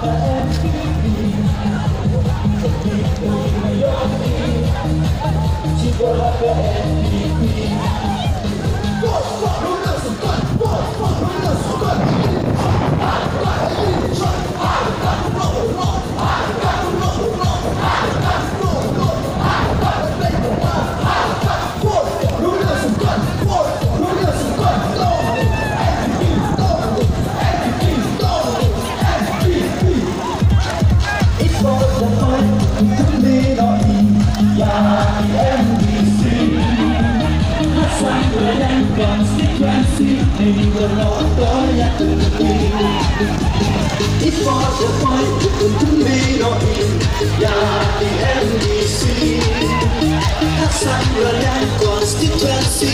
She got up and beat me. and consequences Maybe the Lord God It was the point to me or in Yahati MDC That's a real and consequency